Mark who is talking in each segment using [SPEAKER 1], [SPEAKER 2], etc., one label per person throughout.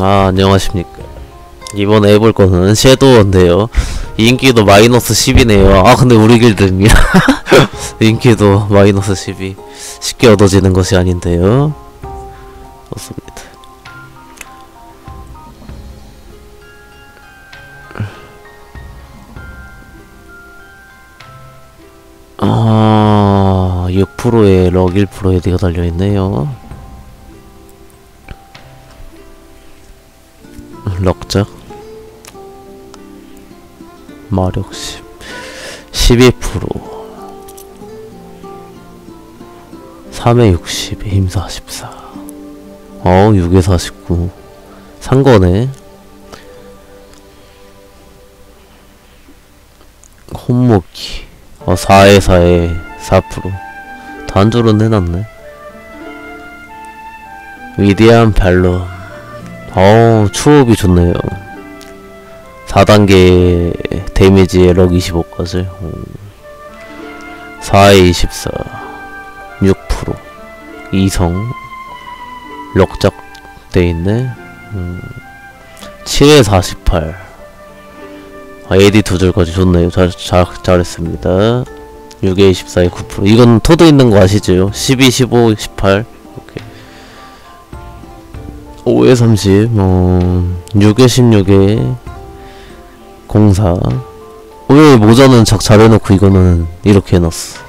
[SPEAKER 1] 아 안녕하십니까. 이번에 해볼 거는 섀도우인데요. 인기도 마이너스 10이네요. 아 근데 우리 길드입니다 인기도 마이너스 10이. 쉽게 얻어지는 것이 아닌데요. 좋습니다. 아 6%에 럭 1%에 대가 달려있네요 마력 10 12% 3에 60 힘 44. 어 6에 49 산 거네. 혼목기 어 4에 4에 4% 단조는 해놨네. 위대한 별로 어우 추업이 좋네요 4단계 데미지에 럭 25까지 4에 24 6% 이성 럭작 돼있네. 음, 7에 48 아, AD 두 줄까지 좋네요. 잘, 잘, 잘했습니다. 6에 24에 9% 이건 토도 있는 거 아시죠? 12, 15, 18 5에 30, 어, 6에 16에 04. 왜 모자는 작 잘해놓고 이거는 이렇게 해놨어.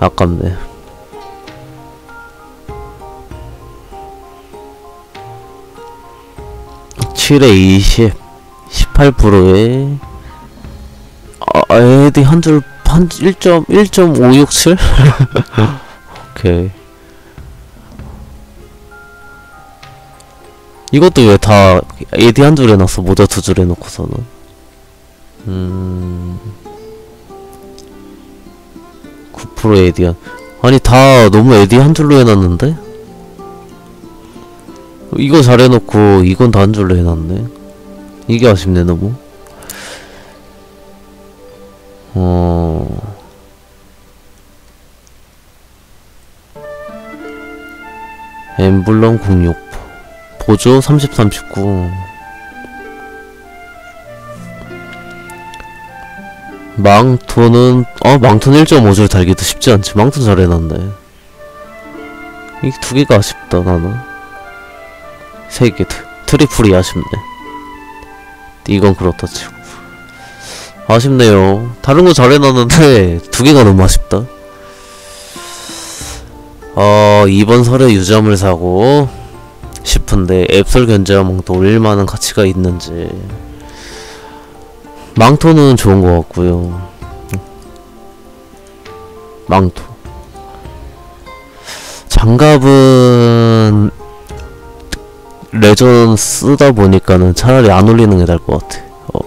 [SPEAKER 1] 아깝네. 칠에 20, 18%에 아, 에디 한 줄, 한, 1.1.567? 오케이. 이것도 왜 다 AD 한 줄 해놨어 모자 두 줄 해놓고서는? 음... 9% AD 한 아니 다 너무 AD 한 줄로 해놨는데? 이거 잘 해놓고 이건 다 한 줄로 해놨네. 이게 아쉽네 너무. 어... 엠블럼 06 보조 30, 39 망토는 어 망토는 1.5줄 달기도 쉽지 않지. 망토 잘 해놨네. 이 두 개가 아쉽다 나는. 세 개 트리플이 아쉽네. 이건 그렇다 치고 아쉽네요. 다른 거 잘 해놨는데 두 개가 너무 아쉽다. 어 이번 설에 유점을 사고 싶은데 앱솔 견제와 망토 올릴만한 가치가 있는지. 망토는 좋은 것 같고요. 망토. 장갑은 레전 쓰다 보니까는 차라리 안 올리는 게 나을 것 같아. 어.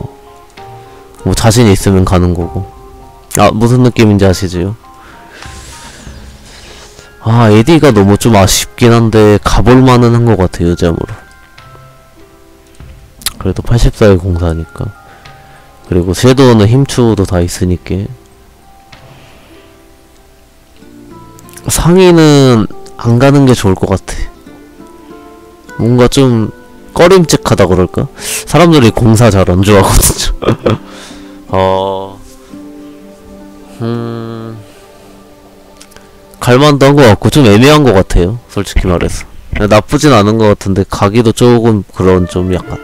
[SPEAKER 1] 뭐 자신 있으면 가는 거고. 아 무슨 느낌인지 아시지요? 아 에디가 너무 좀 아쉽긴 한데 가볼만은 한 것 같아 요점으로. 그래도 84의 공사니까. 그리고 섀도우는 힘추도 다 있으니까. 상의는 안 가는 게 좋을 것 같아. 뭔가 좀 꺼림칙하다 그럴까? 사람들이 공사 잘 안 좋아하거든요. 어... 음... 갈만도 한 것 같고 좀 애매한 것 같아요 솔직히 말해서. 나쁘진 않은 것 같은데 가기도 조금 그런 좀 약간.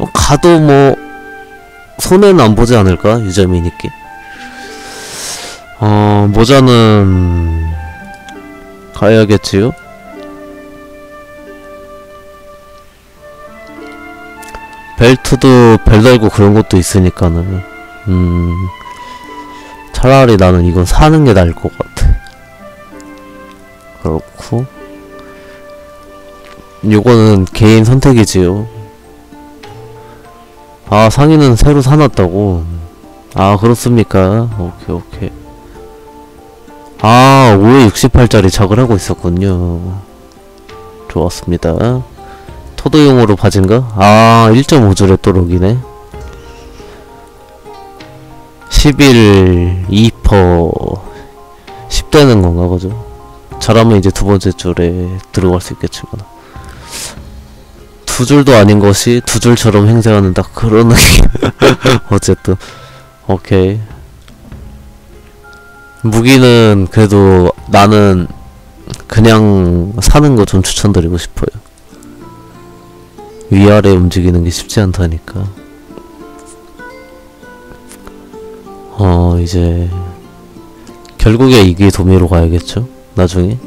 [SPEAKER 1] 어, 가도 뭐 손해는 안 보지 않을까 유점이니까 어 모자는 가야겠지요? 벨트도 벨 달고 그런 것도 있으니까는. 음 차라리 나는 이건 사는 게 나을 것 같아 그렇고 요거는 개인 선택이지요. 아 상의는 새로 사놨다고? 아 그렇습니까? 오케이 오케이. 아 5에 68짜리 작을 하고 있었군요. 좋았습니다. 토도용으로 바진가? 아 1.5줄의 또록이네. 11 2퍼. 10되는 건가 그죠? 잘하면 이제 두 번째 줄에 들어갈 수 있겠지만. 두 줄도 아닌 것이 두 줄처럼 행세하는 딱 그런 어쨌든. 오케이. 무기는 그래도 나는 그냥 사는 거 좀 추천드리고 싶어요. 위아래 움직이는 게 쉽지 않다니까. 어 이제 결국에 이게 도미로 가야겠죠 나중에.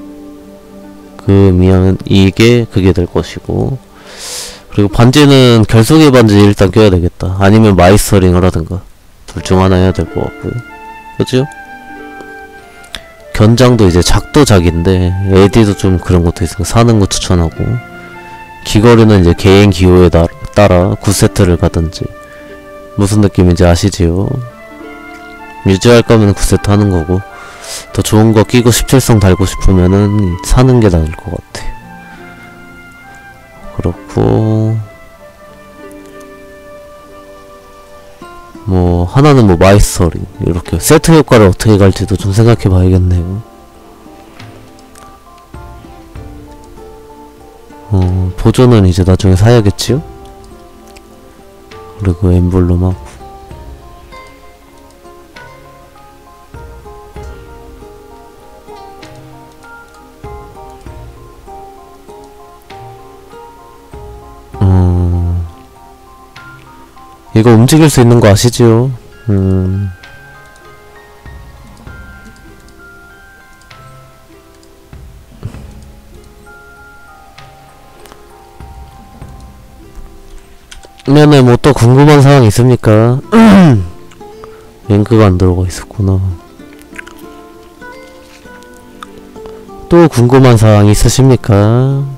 [SPEAKER 1] 그 미양은 이게 그게 될 것이고. 그리고 반지는 결속의 반지 일단 껴야 되겠다. 아니면 마이스터링을 하든가. 둘 중 하나 해야 될 것 같고요 그죠? 견장도 이제 작도 작인데 에디도 좀 그런 것도 있으니까 사는 거 추천하고. 귀걸이는 이제 개인 기호에 따, 따라 9세트를 가든지. 무슨 느낌인지 아시지요? 유지할 거면 9세트 하는 거고 더 좋은 거 끼고 17성 달고 싶으면은 사는 게 나을 것 같아. 그렇고 뭐 하나는 뭐 마이스터링 이렇게 세트 효과를 어떻게 갈지도 좀 생각해 봐야겠네요. 어 보조는 이제 나중에 사야겠지요? 그리고 엠블럼하고 이거 움직일 수 있는 거 아시죠? 음. 면에 뭐또 궁금한 사항 있습니까? 링크가 안 들어가 있었구나. 또 궁금한 사항 있으십니까?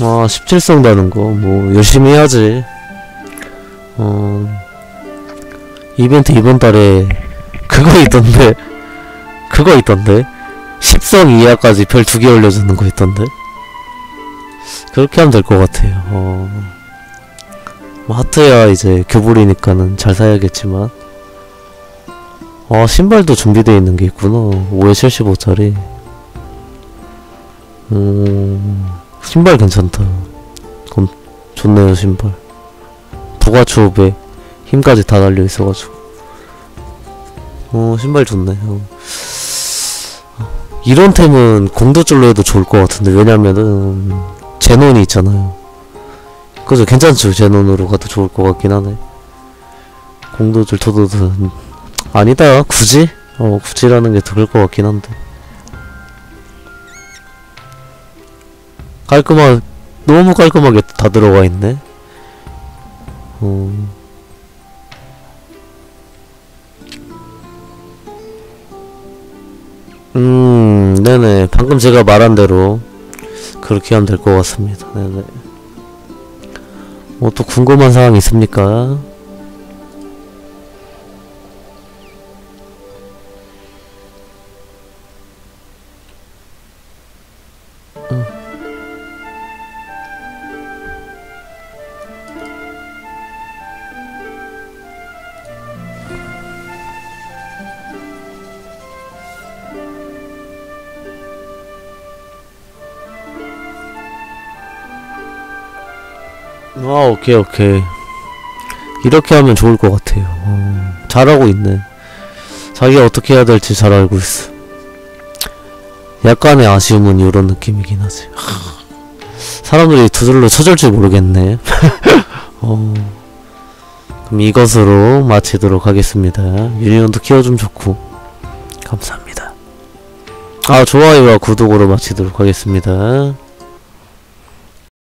[SPEAKER 1] 아, 17성 다는 거, 뭐, 열심히 해야지. 어, 이벤트 이번 달에, 그거 있던데, 그거 있던데, 10성 이하까지 별 두 개 올려주는 거 있던데? 그렇게 하면 될 것 같아요. 어, 뭐, 하트야 이제 교불이니까는 잘 사야겠지만, 아, 신발도 준비되어 있는 게 있구나. 5에 75짜리. 음, 신발 괜찮다. 그럼 좋네요 신발. 부가추업에 힘까지 다 달려 있어가지고. 어 신발 좋네. 어. 이런 템은 공도줄로 해도 좋을 것 같은데 왜냐면은 제논이 있잖아요. 그죠 괜찮죠 제논으로 가도 좋을 것 같긴 하네. 공도줄 토도드 아니다 굳이 어 굳이라는 게더 그럴 것 같긴 한데. 깔끔한 너무 깔끔하게 다 들어가 있네. 어. 음, 네네. 방금 제가 말한 대로 그렇게 하면 될 것 같습니다. 네네. 뭐 또 궁금한 사항 있습니까? 아 오케이 오케이. 이렇게 하면 좋을 것 같아요. 어, 잘하고 있네. 자기가 어떻게 해야 될지 잘 알고 있어. 약간의 아쉬움은 이런 느낌이긴 하지. 하, 사람들이 두들로 쳐줄 줄 모르겠네. 어, 그럼 이것으로 마치도록 하겠습니다. 유니온도 키워주면 좋고. 감사합니다. 아 좋아요와 구독으로 마치도록 하겠습니다